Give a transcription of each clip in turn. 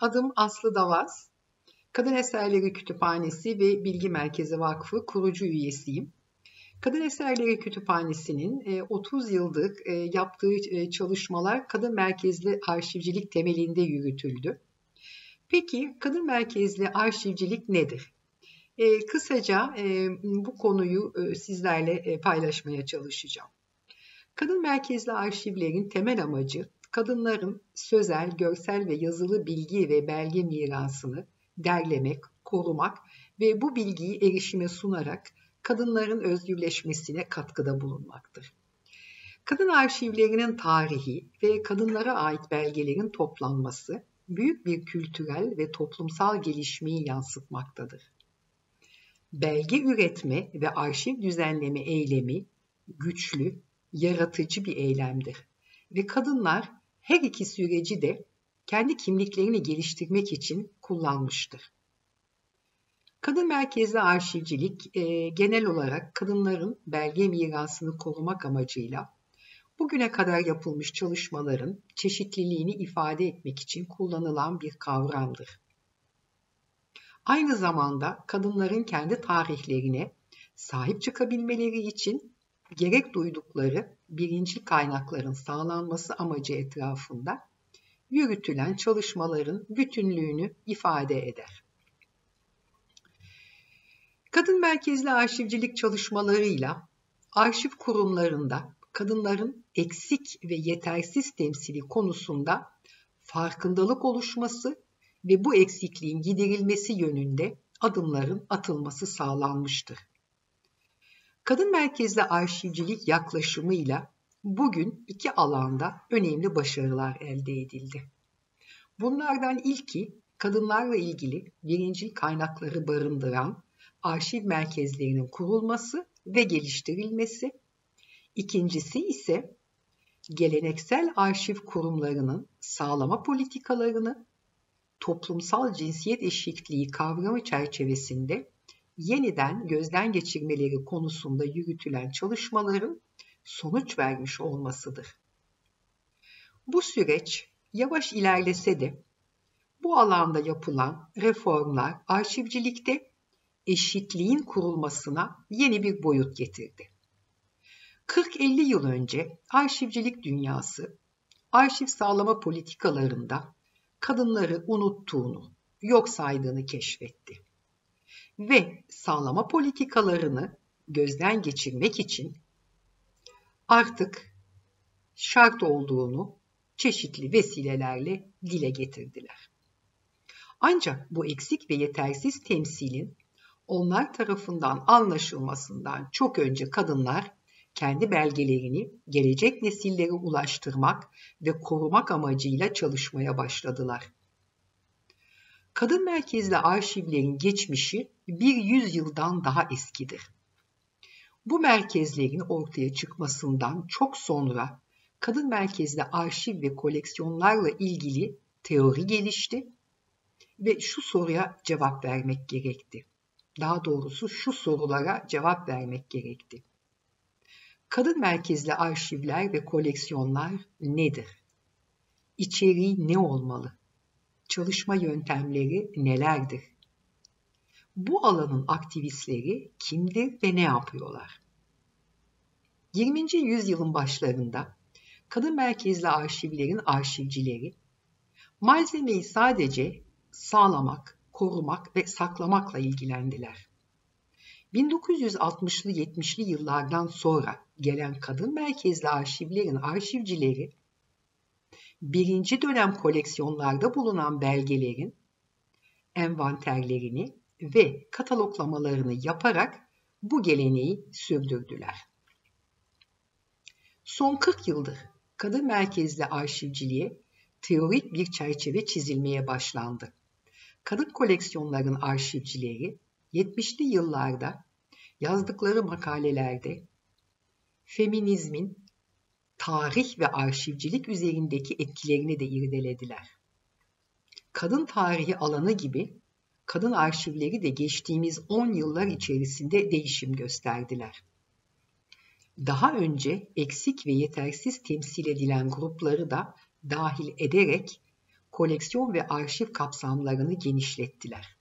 Adım Aslı Davaz. Kadın Eserleri Kütüphanesi ve Bilgi Merkezi Vakfı kurucu üyesiyim. Kadın Eserleri Kütüphanesi'nin 30 e, yıldır e, yaptığı e, çalışmalar kadın merkezli arşivcilik temelinde yürütüldü. Peki kadın merkezli arşivcilik nedir? Kısaca bu konuyu sizlerle paylaşmaya çalışacağım. Kadın merkezli arşivlerin temel amacı kadınların sözel, görsel ve yazılı bilgi ve belge mirasını derlemek, korumak ve bu bilgiyi erişime sunarak kadınların özgürleşmesine katkıda bulunmaktır. Kadın arşivlerinin tarihi ve kadınlara ait belgelerin toplanması büyük bir kültürel ve toplumsal gelişmeyi yansıtmaktadır. Belge üretme ve arşiv düzenleme eylemi güçlü, yaratıcı bir eylemdir ve kadınlar her iki süreci de kendi kimliklerini geliştirmek için kullanmıştır. Kadın merkezli arşivcilik e, genel olarak kadınların belge mirasını korumak amacıyla bugüne kadar yapılmış çalışmaların çeşitliliğini ifade etmek için kullanılan bir kavramdır. Aynı zamanda kadınların kendi tarihlerine sahip çıkabilmeleri için gerek duydukları birinci kaynakların sağlanması amacı etrafında yürütülen çalışmaların bütünlüğünü ifade eder. Kadın merkezli arşivcilik çalışmalarıyla arşiv kurumlarında kadınların eksik ve yetersiz temsili konusunda farkındalık oluşması ve bu eksikliğin giderilmesi yönünde adımların atılması sağlanmıştır. Kadın merkezli arşivcilik yaklaşımıyla bugün iki alanda önemli başarılar elde edildi. Bunlardan ilki kadınlarla ilgili birinci kaynakları barındıran arşiv merkezlerinin kurulması ve geliştirilmesi. İkincisi ise geleneksel arşiv kurumlarının sağlama politikalarını toplumsal cinsiyet eşitliği kavramı çerçevesinde yeniden gözden geçirmeleri konusunda yürütülen çalışmaların sonuç vermiş olmasıdır. Bu süreç yavaş ilerlese de bu alanda yapılan reformlar arşivcilikte eşitliğin kurulmasına yeni bir boyut getirdi. 40-50 yıl önce arşivcilik dünyası arşiv sağlama politikalarında kadınları unuttuğunu, yok saydığını keşfetti ve sağlama politikalarını gözden geçirmek için artık şart olduğunu çeşitli vesilelerle dile getirdiler. Ancak bu eksik ve yetersiz temsilin onlar tarafından anlaşılmasından çok önce kadınlar kendi belgelerini gelecek nesillere ulaştırmak ve korumak amacıyla çalışmaya başladılar. Kadın merkezli arşivlerin geçmişi bir yüzyıldan daha eskidir. Bu merkezlerin ortaya çıkmasından çok sonra kadın merkezli arşiv ve koleksiyonlarla ilgili teori gelişti ve şu soruya cevap vermek gerekti. Daha doğrusu şu sorulara cevap vermek gerekti. Kadın merkezli arşivler ve koleksiyonlar nedir? İçeriği ne olmalı? Çalışma yöntemleri nelerdir? Bu alanın aktivistleri kimdir ve ne yapıyorlar? 20. yüzyılın başlarında kadın merkezli arşivlerin arşivcileri malzemeyi sadece sağlamak, korumak ve saklamakla ilgilendiler. 1960'lı 70'li yıllardan sonra gelen kadın merkezli arşivlerin arşivcileri birinci dönem koleksiyonlarda bulunan belgelerin envanterlerini ve kataloglamalarını yaparak bu geleneği sürdürdüler. Son 40 yıldır kadın merkezli arşivciliğe teorik bir çerçeve çizilmeye başlandı. Kadın koleksiyonların arşivcileri 70'li yıllarda yazdıkları makalelerde feminizmin tarih ve arşivcilik üzerindeki etkilerini de irdelediler. Kadın tarihi alanı gibi kadın arşivleri de geçtiğimiz 10 yıllar içerisinde değişim gösterdiler. Daha önce eksik ve yetersiz temsil edilen grupları da dahil ederek koleksiyon ve arşiv kapsamlarını genişlettiler.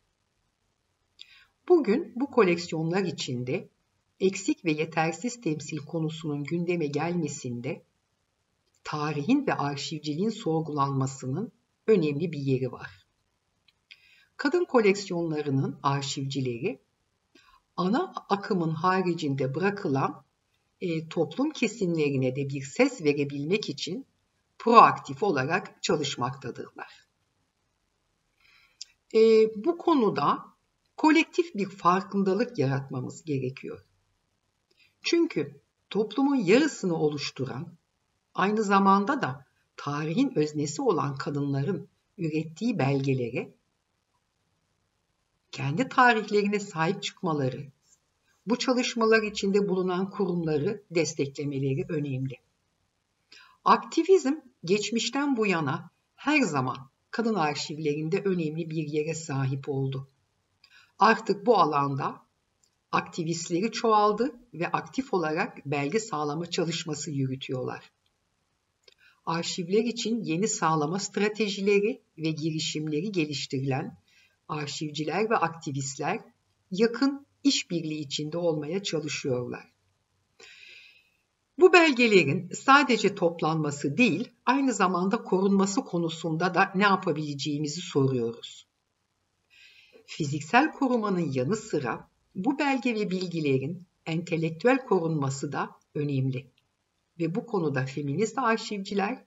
Bugün bu koleksiyonlar içinde eksik ve yetersiz temsil konusunun gündeme gelmesinde tarihin ve arşivciliğin sorgulanmasının önemli bir yeri var. Kadın koleksiyonlarının arşivcileri ana akımın haricinde bırakılan e, toplum kesimlerine de bir ses verebilmek için proaktif olarak çalışmaktadırlar. E, bu konuda kolektif bir farkındalık yaratmamız gerekiyor. Çünkü toplumun yarısını oluşturan, aynı zamanda da tarihin öznesi olan kadınların ürettiği belgelere kendi tarihlerine sahip çıkmaları, bu çalışmalar içinde bulunan kurumları desteklemeleri önemli. Aktivizm geçmişten bu yana her zaman kadın arşivlerinde önemli bir yere sahip oldu. Artık bu alanda aktivistleri çoğaldı ve aktif olarak belge sağlama çalışması yürütüyorlar. Arşivler için yeni sağlama stratejileri ve girişimleri geliştirilen arşivciler ve aktivistler yakın işbirliği içinde olmaya çalışıyorlar. Bu belgelerin sadece toplanması değil, aynı zamanda korunması konusunda da ne yapabileceğimizi soruyoruz. Fiziksel korumanın yanı sıra bu belge ve bilgilerin entelektüel korunması da önemli. Ve bu konuda feminist arşivciler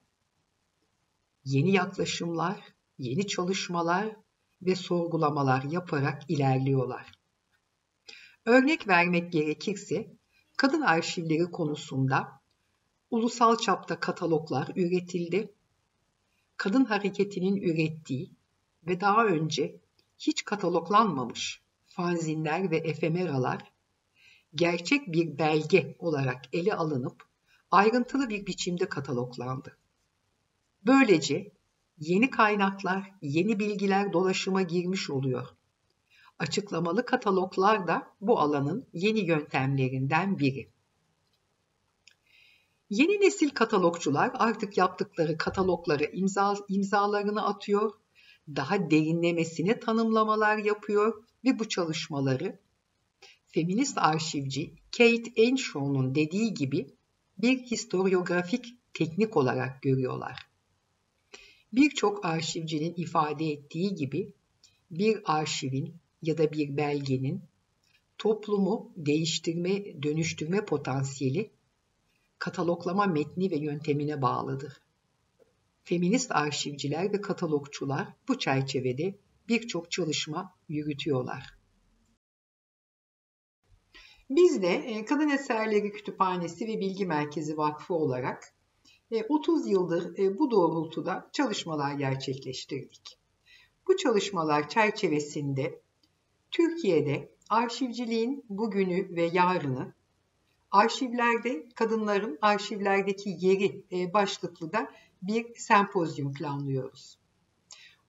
yeni yaklaşımlar, yeni çalışmalar ve sorgulamalar yaparak ilerliyorlar. Örnek vermek gerekirse kadın arşivleri konusunda ulusal çapta kataloglar üretildi. Kadın hareketinin ürettiği ve daha önce hiç kataloglanmamış fanzinler ve efemeralar gerçek bir belge olarak ele alınıp ayrıntılı bir biçimde kataloglandı. Böylece yeni kaynaklar, yeni bilgiler dolaşıma girmiş oluyor. Açıklamalı kataloglar da bu alanın yeni yöntemlerinden biri. Yeni nesil katalogçular artık yaptıkları katalogları imza, imzalarını atıyor, daha derinlemesine tanımlamalar yapıyor ve bu çalışmaları feminist arşivci Kate Enshaw'un dediği gibi bir historiografik teknik olarak görüyorlar. Birçok arşivcinin ifade ettiği gibi bir arşivin ya da bir belgenin toplumu değiştirme, dönüştürme potansiyeli kataloglama metni ve yöntemine bağlıdır. Feminist arşivciler ve katalogçular bu çerçevede birçok çalışma yürütüyorlar. Biz de e, Kadın Eserleri Kütüphanesi ve Bilgi Merkezi Vakfı olarak 30 e, yıldır e, bu doğrultuda çalışmalar gerçekleştirdik. Bu çalışmalar çerçevesinde Türkiye'de arşivciliğin bugünü ve yarını, arşivlerde kadınların arşivlerdeki yeri başlıklı da bir sempozyum planlıyoruz.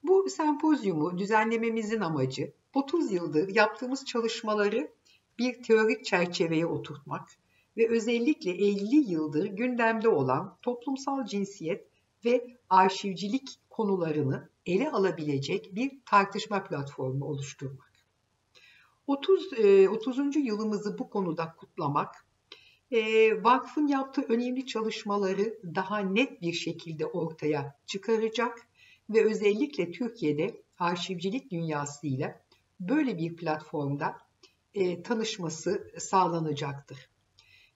Bu sempozyumu düzenlememizin amacı 30 yıldır yaptığımız çalışmaları bir teorik çerçeveye oturtmak ve özellikle 50 yıldır gündemde olan toplumsal cinsiyet ve arşivcilik konularını ele alabilecek bir tartışma platformu oluşturmak. 30 30. E, yılımızı bu konuda kutlamak, e, vakfın yaptığı önemli çalışmaları daha net bir şekilde ortaya çıkaracak ve özellikle Türkiye'de arşivcilik dünyasıyla böyle bir platformda e, tanışması sağlanacaktır.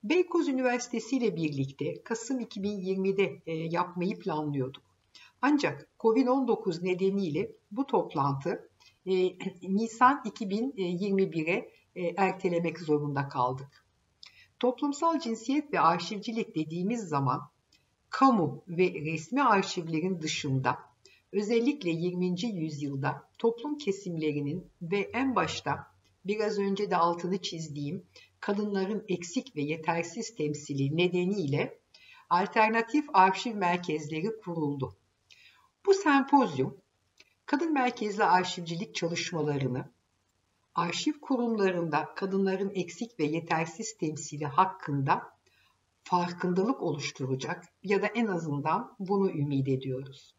Beykoz Üniversitesi ile birlikte Kasım 2020'de e, yapmayı planlıyorduk. Ancak Covid-19 nedeniyle bu toplantı e, Nisan 2021'e e, ertelemek zorunda kaldık. Toplumsal cinsiyet ve arşivcilik dediğimiz zaman kamu ve resmi arşivlerin dışında özellikle 20. yüzyılda toplum kesimlerinin ve en başta biraz önce de altını çizdiğim kadınların eksik ve yetersiz temsili nedeniyle alternatif arşiv merkezleri kuruldu. Bu sempozyum kadın merkezli arşivcilik çalışmalarını arşiv kurumlarında kadınların eksik ve yetersiz temsili hakkında farkındalık oluşturacak ya da en azından bunu ümit ediyoruz.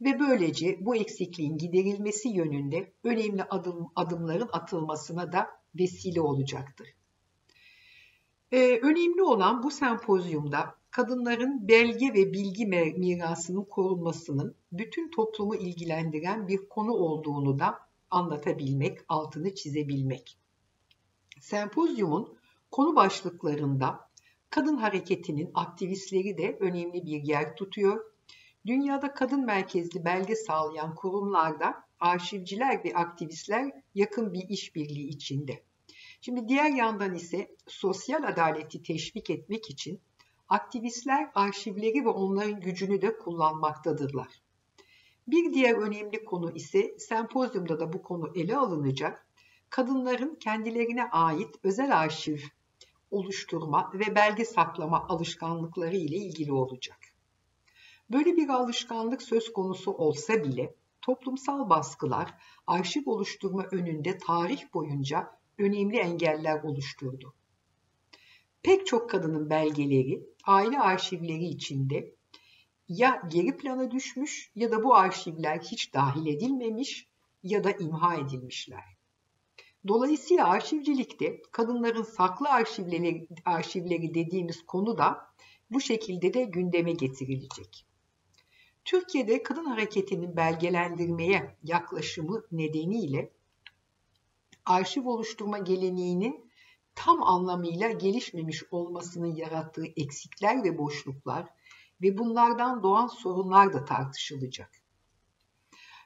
Ve böylece bu eksikliğin giderilmesi yönünde önemli adım, adımların atılmasına da vesile olacaktır. Ee, önemli olan bu sempozyumda kadınların belge ve bilgi mirasının korunmasının bütün toplumu ilgilendiren bir konu olduğunu da anlatabilmek, altını çizebilmek. Sempozyumun konu başlıklarında kadın hareketinin aktivistleri de önemli bir yer tutuyor. Dünyada kadın merkezli belge sağlayan kurumlarda arşivciler ve aktivistler yakın bir işbirliği içinde. Şimdi diğer yandan ise sosyal adaleti teşvik etmek için aktivistler arşivleri ve onların gücünü de kullanmaktadırlar. Bir diğer önemli konu ise sempozyumda da bu konu ele alınacak. Kadınların kendilerine ait özel arşiv oluşturma ve belge saklama alışkanlıkları ile ilgili olacak. Böyle bir alışkanlık söz konusu olsa bile toplumsal baskılar arşiv oluşturma önünde tarih boyunca önemli engeller oluşturdu. Pek çok kadının belgeleri aile arşivleri içinde ya geri plana düşmüş ya da bu arşivler hiç dahil edilmemiş ya da imha edilmişler. Dolayısıyla arşivcilikte kadınların saklı arşivleri, arşivleri dediğimiz konu da bu şekilde de gündeme getirilecek. Türkiye'de kadın hareketinin belgelendirmeye yaklaşımı nedeniyle arşiv oluşturma geleneğinin tam anlamıyla gelişmemiş olmasının yarattığı eksikler ve boşluklar ve bunlardan doğan sorunlar da tartışılacak.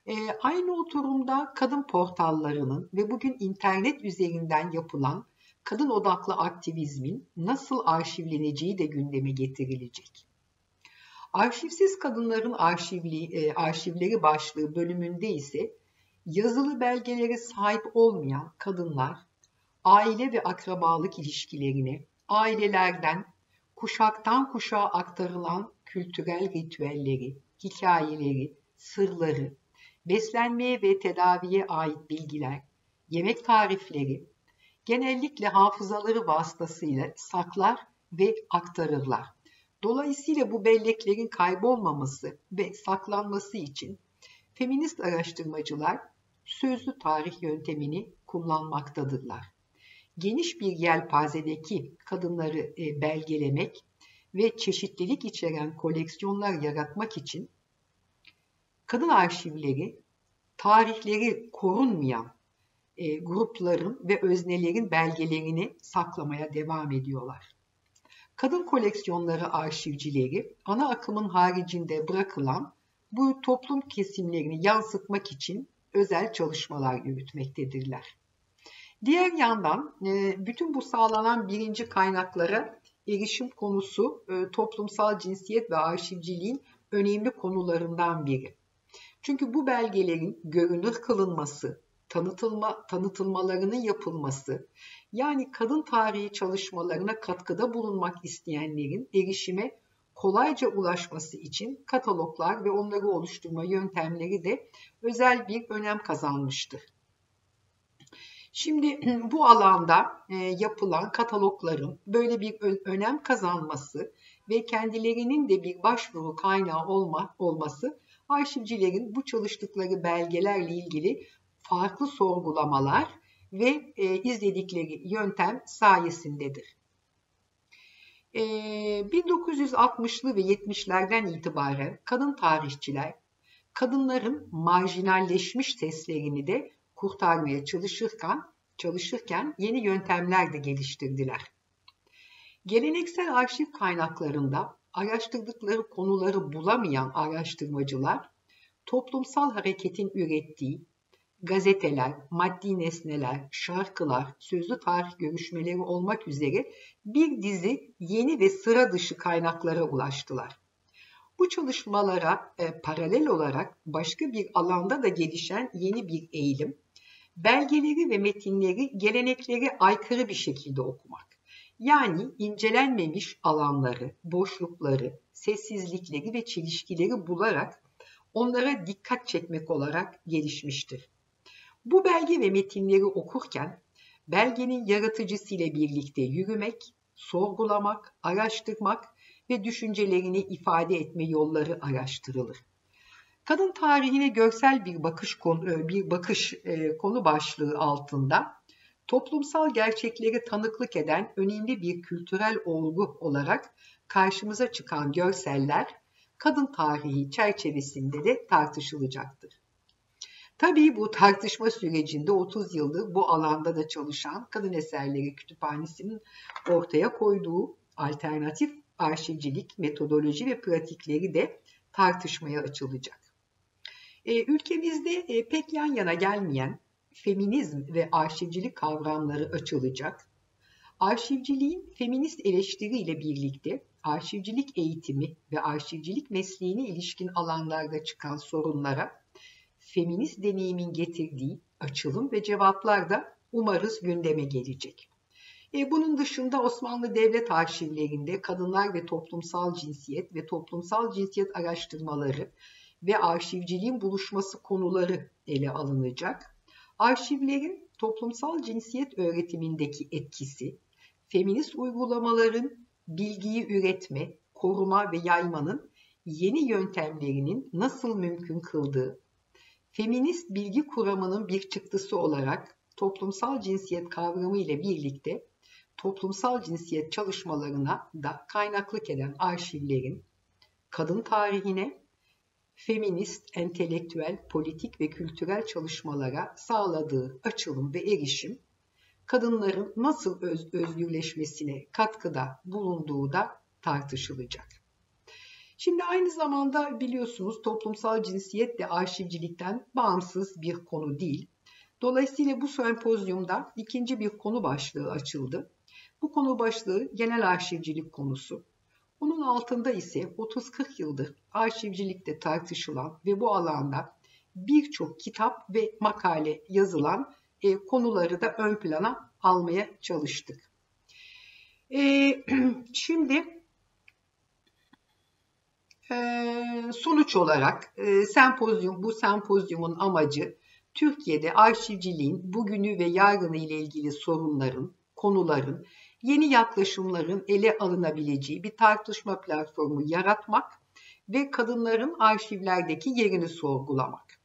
E, aynı oturumda kadın portallarının ve bugün internet üzerinden yapılan kadın odaklı aktivizmin nasıl arşivleneceği de gündeme getirilecek. Arşivsiz kadınların arşivli, e, arşivleri başlığı bölümünde ise yazılı belgelere sahip olmayan kadınlar aile ve akrabalık ilişkilerini, ailelerden kuşaktan kuşağa aktarılan kültürel ritüelleri, hikayeleri, sırları, beslenmeye ve tedaviye ait bilgiler, yemek tarifleri, genellikle hafızaları vasıtasıyla saklar ve aktarırlar. Dolayısıyla bu belleklerin kaybolmaması ve saklanması için feminist araştırmacılar sözlü tarih yöntemini kullanmaktadırlar. Geniş bir yelpazedeki kadınları e, belgelemek ve çeşitlilik içeren koleksiyonlar yaratmak için kadın arşivleri tarihleri korunmayan e, grupların ve öznelerin belgelerini saklamaya devam ediyorlar. Kadın koleksiyonları arşivcileri ana akımın haricinde bırakılan bu toplum kesimlerini yansıtmak için özel çalışmalar yürütmektedirler. Diğer yandan e, bütün bu sağlanan birinci kaynaklara erişim konusu e, toplumsal cinsiyet ve arşivciliğin önemli konularından biri. Çünkü bu belgelerin görünür kılınması, tanıtılma, tanıtılmalarının yapılması, yani kadın tarihi çalışmalarına katkıda bulunmak isteyenlerin erişime kolayca ulaşması için kataloglar ve onları oluşturma yöntemleri de özel bir önem kazanmıştır. Şimdi bu alanda e, yapılan katalogların böyle bir önem kazanması ve kendilerinin de bir başvuru kaynağı olma, olması arşivcilerin bu çalıştıkları belgelerle ilgili farklı sorgulamalar ve e, izledikleri yöntem sayesindedir. E, 1960'lı ve 70'lerden itibaren kadın tarihçiler kadınların marjinalleşmiş seslerini de kurtarmaya çalışırken, çalışırken yeni yöntemler de geliştirdiler. Geleneksel arşiv kaynaklarında araştırdıkları konuları bulamayan araştırmacılar, toplumsal hareketin ürettiği gazeteler, maddi nesneler, şarkılar, sözlü tarih görüşmeleri olmak üzere bir dizi yeni ve sıra dışı kaynaklara ulaştılar. Bu çalışmalara e, paralel olarak başka bir alanda da gelişen yeni bir eğilim, belgeleri ve metinleri gelenekleri aykırı bir şekilde okumak. Yani incelenmemiş alanları, boşlukları, sessizlikleri ve çelişkileri bularak onlara dikkat çekmek olarak gelişmiştir. Bu belge ve metinleri okurken belgenin yaratıcısıyla birlikte yürümek, sorgulamak, araştırmak ve düşüncelerini ifade etme yolları araştırılır. Kadın tarihine görsel bir bakış konu, e, bir bakış e, konu başlığı altında toplumsal gerçekleri tanıklık eden önemli bir kültürel olgu olarak karşımıza çıkan görseller kadın tarihi çerçevesinde de tartışılacaktır. Tabii bu tartışma sürecinde 30 yıldır bu alanda da çalışan Kadın Eserleri Kütüphanesi'nin ortaya koyduğu alternatif arşivcilik metodoloji ve pratikleri de tartışmaya açılacak. E, ülkemizde e, pek yan yana gelmeyen feminizm ve arşivcilik kavramları açılacak. Arşivciliğin feminist eleştiriyle birlikte arşivcilik eğitimi ve arşivcilik mesleğine ilişkin alanlarda çıkan sorunlara feminist deneyimin getirdiği açılım ve cevaplar da umarız gündeme gelecek. E, bunun dışında Osmanlı Devlet Arşivlerinde kadınlar ve toplumsal cinsiyet ve toplumsal cinsiyet araştırmaları ve arşivciliğin buluşması konuları ele alınacak. Arşivlerin toplumsal cinsiyet öğretimindeki etkisi, feminist uygulamaların bilgiyi üretme, koruma ve yaymanın yeni yöntemlerinin nasıl mümkün kıldığı, feminist bilgi kuramının bir çıktısı olarak toplumsal cinsiyet kavramı ile birlikte toplumsal cinsiyet çalışmalarına da kaynaklık eden arşivlerin kadın tarihine, feminist, entelektüel, politik ve kültürel çalışmalara sağladığı açılım ve erişim, kadınların nasıl öz özgürleşmesine katkıda bulunduğu da tartışılacak. Şimdi aynı zamanda biliyorsunuz toplumsal cinsiyet de arşivcilikten bağımsız bir konu değil. Dolayısıyla bu sempozyumda ikinci bir konu başlığı açıldı. Bu konu başlığı genel arşivcilik konusu. Onun altında ise 30-40 yıldır arşivcilikte tartışılan ve bu alanda birçok kitap ve makale yazılan e, konuları da ön plana almaya çalıştık. E, şimdi sonuç olarak e, sempozyum, bu sempozyumun amacı Türkiye'de arşivciliğin bugünü ve yarını ile ilgili sorunların, konuların yeni yaklaşımların ele alınabileceği bir tartışma platformu yaratmak ve kadınların arşivlerdeki yerini sorgulamak.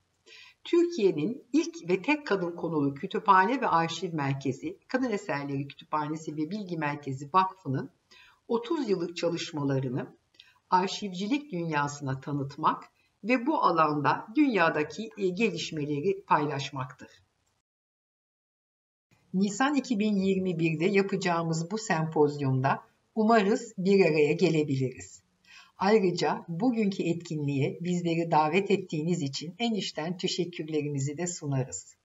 Türkiye'nin ilk ve tek kadın konulu kütüphane ve arşiv merkezi, Kadın Eserleri Kütüphanesi ve Bilgi Merkezi Vakfı'nın 30 yıllık çalışmalarını arşivcilik dünyasına tanıtmak ve bu alanda dünyadaki e, gelişmeleri paylaşmaktır. Nisan 2021'de yapacağımız bu sempozyumda umarız bir araya gelebiliriz. Ayrıca bugünkü etkinliğe bizleri davet ettiğiniz için en içten teşekkürlerimizi de sunarız.